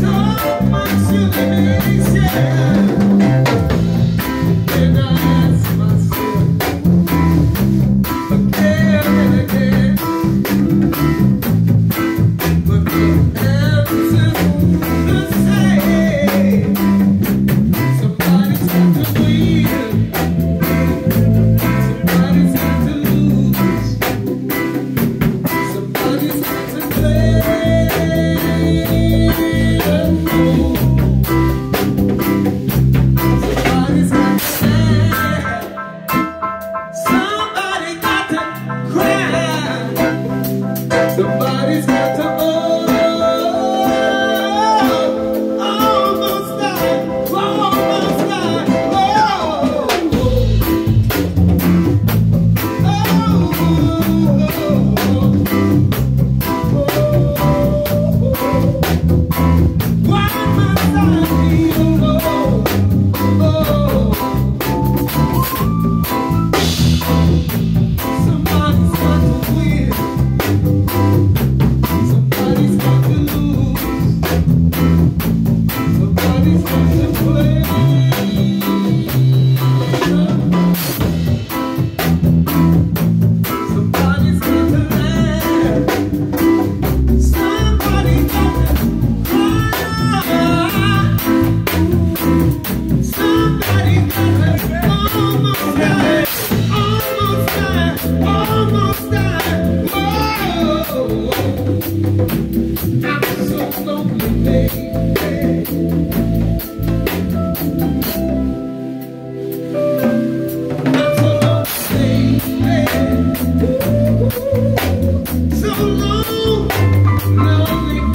so much to lose.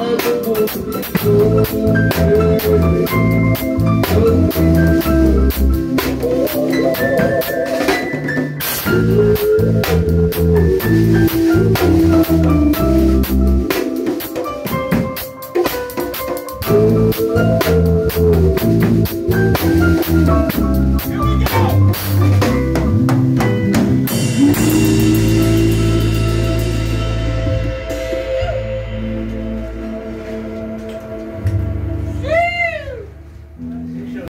Here we go.